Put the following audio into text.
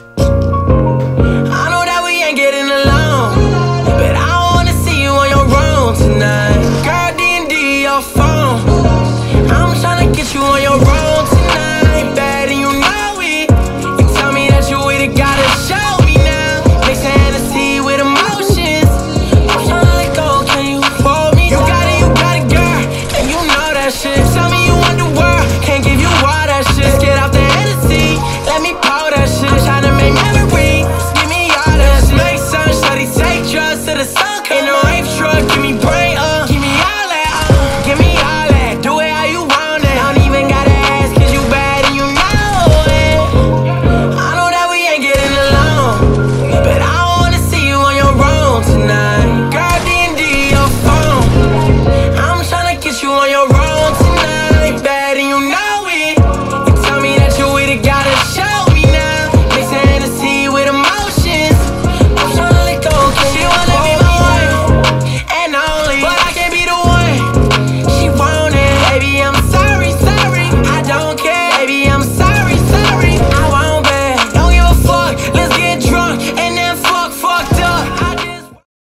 you